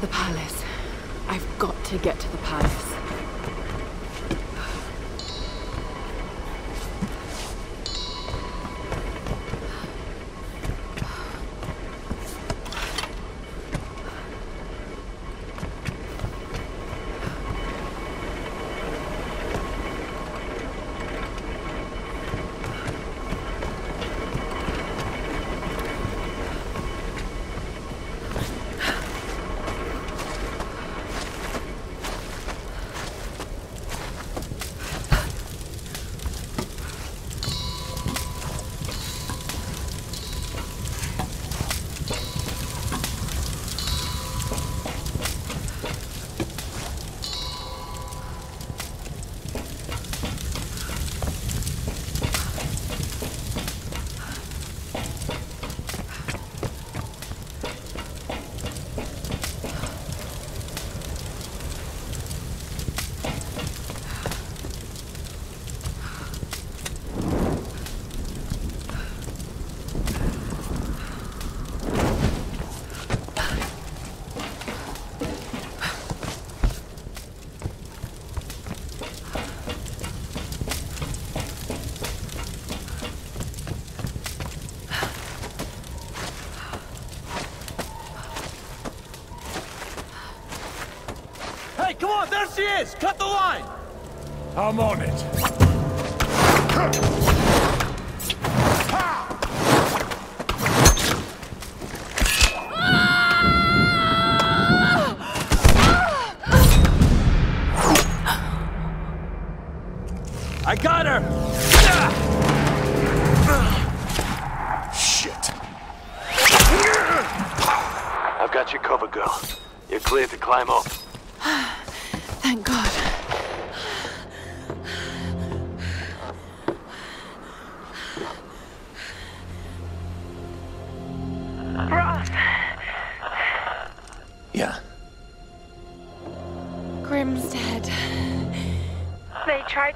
The palace. I've got to get to the palace. Come on, there she is! Cut the line! I'm on it.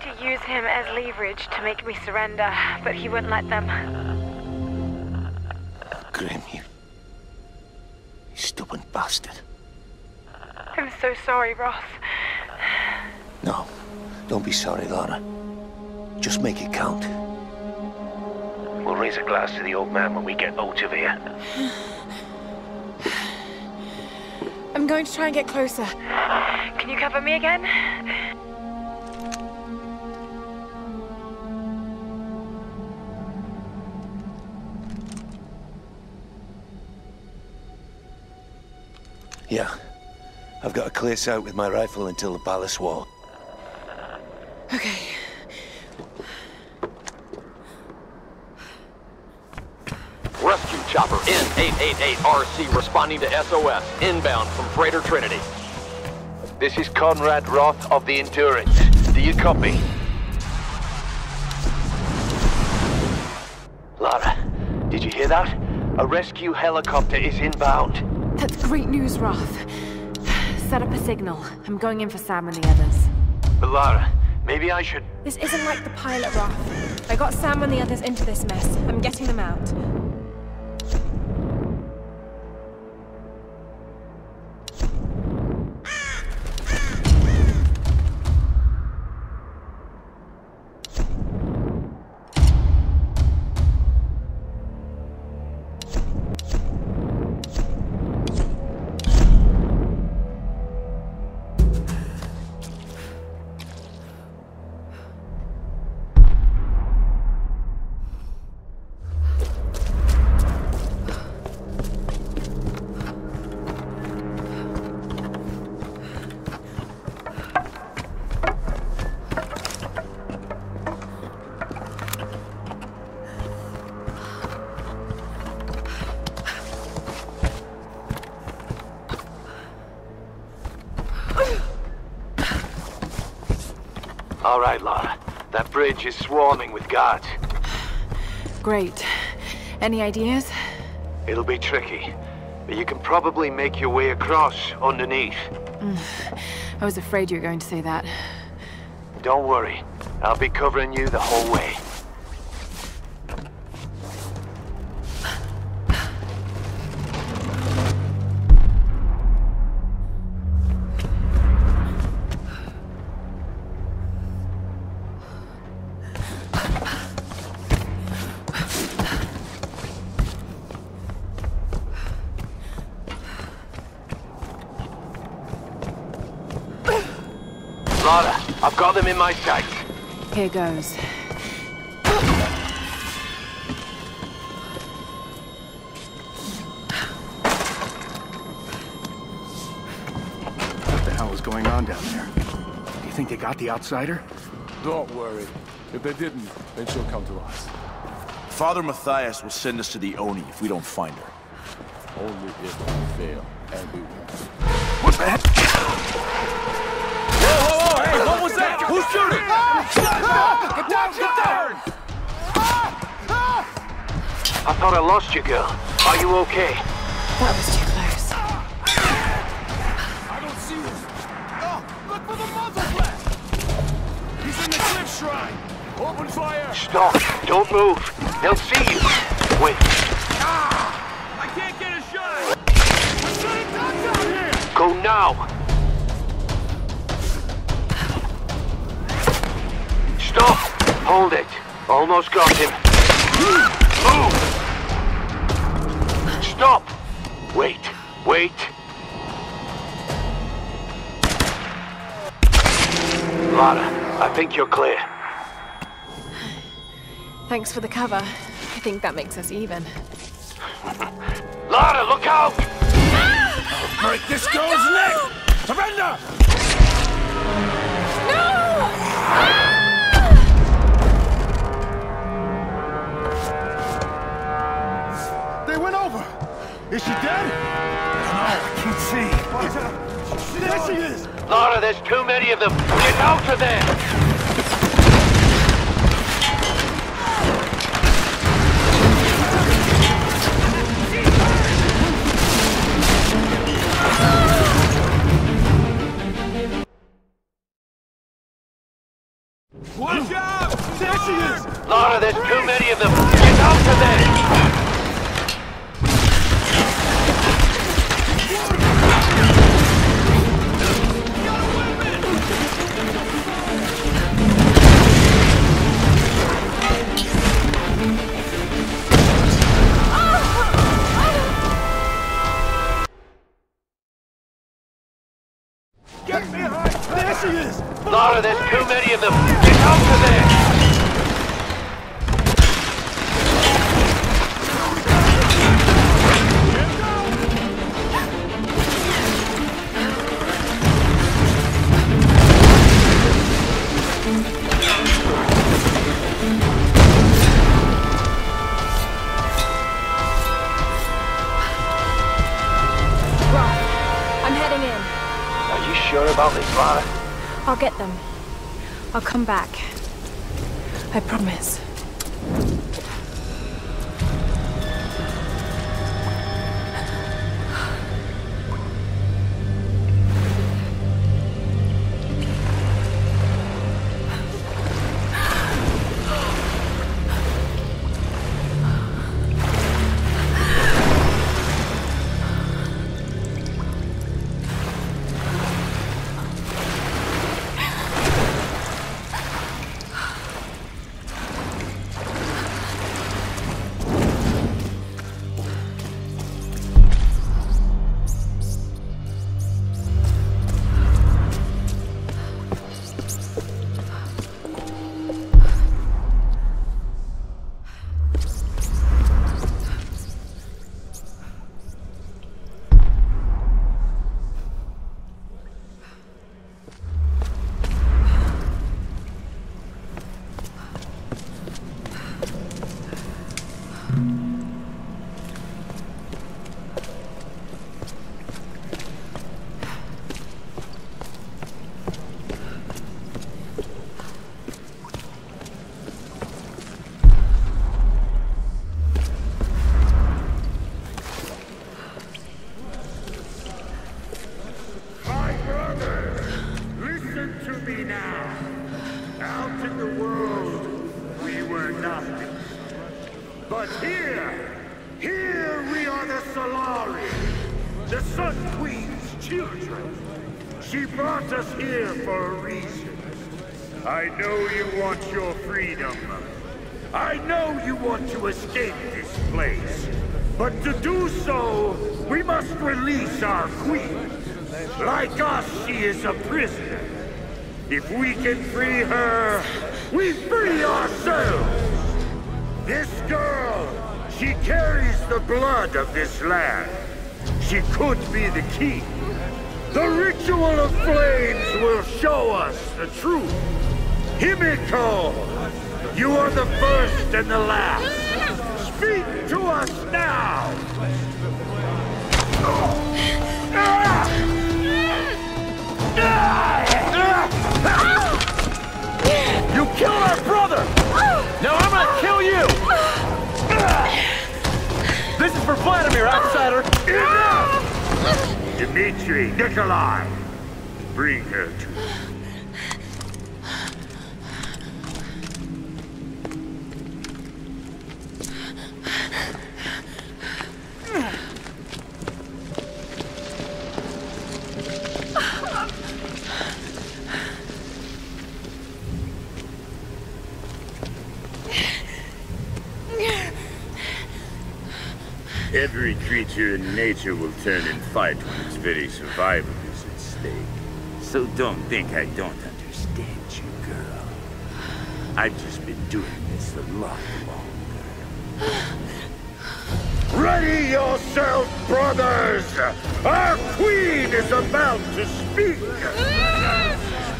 Tried to use him as leverage to make me surrender, but he wouldn't let them. Grim, you... you stubborn bastard. I'm so sorry, Roth. No, don't be sorry, Lara. Just make it count. We'll raise a glass to the old man when we get out of here. I'm going to try and get closer. Can you cover me again? Yeah. I've got a clear sight with my rifle until the palace wall. Okay. Rescue chopper N888RC responding to SOS, inbound from Freighter Trinity. This is Conrad Roth of the Endurance. Do you copy? Lara, did you hear that? A rescue helicopter is inbound. That's great news, Roth. Set up a signal. I'm going in for Sam and the others. But Lara, maybe I should... This isn't like the pilot, Roth. I got Sam and the others into this mess. I'm getting them out. Right, Lara. That bridge is swarming with guards. Great. Any ideas? It'll be tricky, but you can probably make your way across underneath. I was afraid you were going to say that. Don't worry. I'll be covering you the whole way. Lara, I've got them in my sights. Here goes. What the hell is going on down there? Do you think they got the outsider? Don't worry. If they didn't, then she'll come to us. Father Mathias will send us to the Oni if we don't find her. Only if we fail, and we won't. What the heck? Whoa, hey, what was that? Who's shooting? Get down, get down! I thought I lost you, girl. Are you okay? That was too close. I don't see him. Oh, look for the muzzle blast! He's in the cliff shrine. Open fire! Stop. Don't move. They'll see you. Wait. Hold it. Almost got him. Move. Stop. Wait. Wait. Lara, I think you're clear. Thanks for the cover. I think that makes us even. Lara, look out! Break this girl's neck! Surrender! They ah! Is she dead? No, I can't see. There she is! Lara, there's too many of them. Get out of there! Get behind! There she is! Lara, there's too many of them. Get out of there! Lara? I'll get them. I'll come back. I promise. But here, here we are the Solarii, the Sun Queen's children. She brought us here for a reason. I know you want your freedom. I know you want to escape this place. But to do so, we must release our queen. Like us, she is a prisoner. If we can free her, we free ourselves! This girl, she carries the blood of this land. She could be the key. The ritual of flames will show us the truth. Himiko, you are the first and the last. Speak to us now! You killed our brother! Now I'm gonna kill Vladimir, outsider! Enough! Dmitri, Nikolai, bring her to Every creature in nature will turn and fight when its very survival is at stake. So don't think I don't understand you, girl. I've just been doing this a lot longer. Ready yourself, brothers! Our queen is about to speak!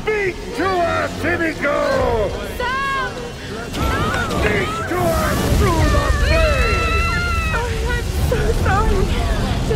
Speak to us, Himiko! Speak to us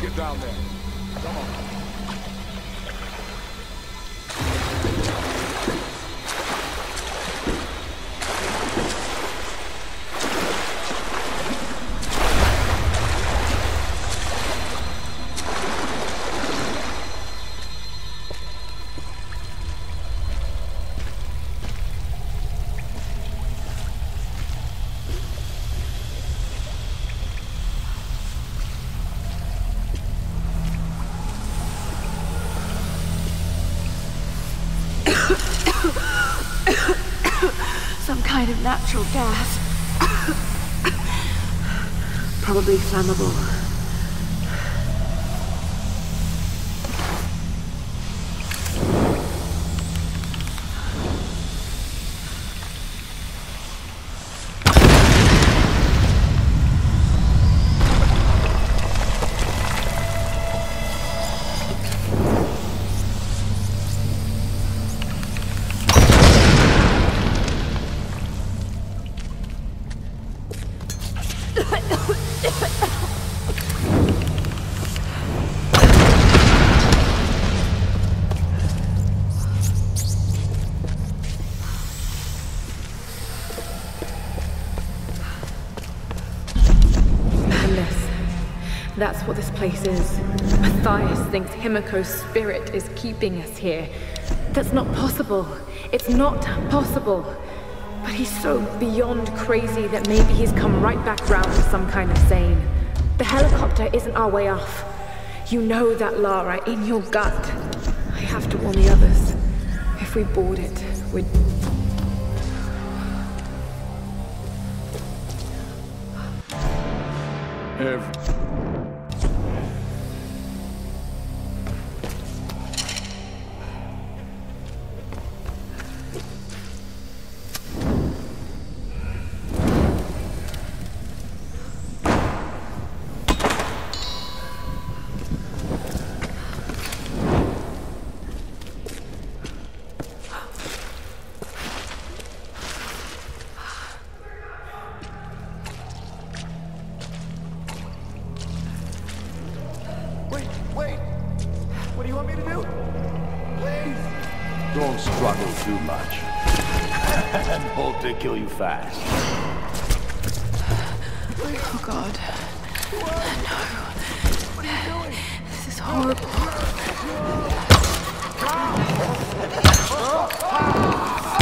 Let's get down there. Come on. Natural gas. Probably flammable. This place is. Mathias thinks Himiko's spirit is keeping us here. That's not possible. It's not possible. But he's so beyond crazy that maybe he's come right back round to some kind of sane. The helicopter isn't our way off. You know that, Lara, in your gut. I have to warn the others. If we board it, we'd Every... do you want me to do? Please. Don't struggle too much. and hope they kill you fast. Oh, God. What? No. What are you doing? This is horrible. Oh. Oh.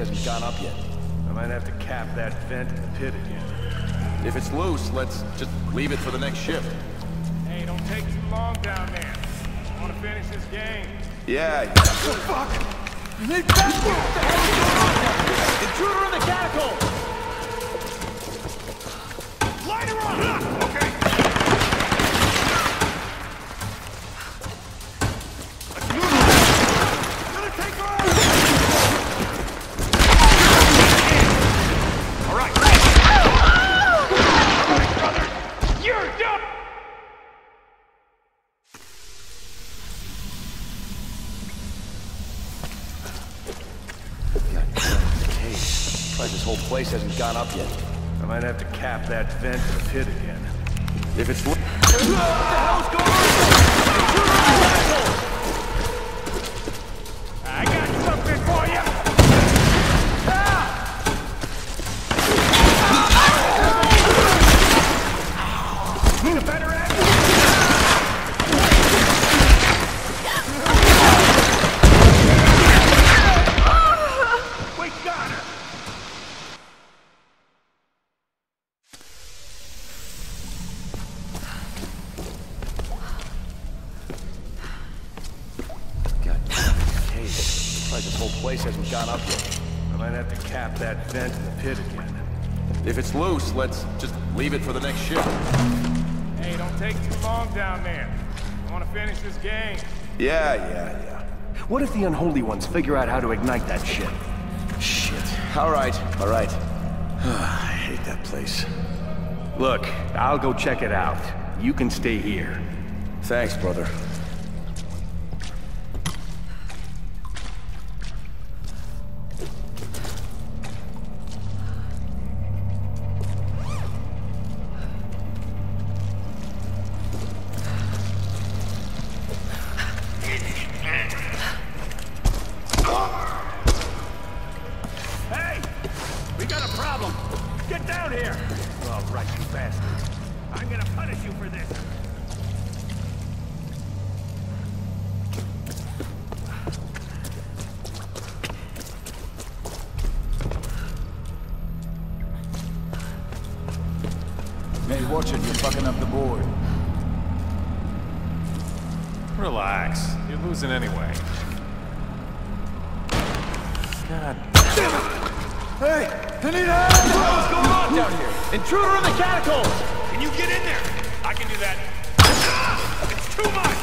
Hasn't gone up yet. I might have to cap that vent in the pit again. If it's loose, let's just leave it for the next shift. Hey, don't take too long down there. I want to finish this game. Yeah, yeah. Intruder in the catacomb! Gone up yet. I might have to cap that vent in the pit again. If it's it's let's just leave it for the next shift. Hey, don't take too long down there. I want to finish this game. Yeah, yeah, yeah. What if the Unholy Ones figure out how to ignite that shit? Shit. All right, all right. I hate that place. Look, I'll go check it out. You can stay here. Thanks, brother. Watch it. You're fucking up the board. Relax. You're losing anyway. God damn it! Hey! I need help! What's going on down here? Intruder in the catacombs! Can you get in there? I can do that. It's too much!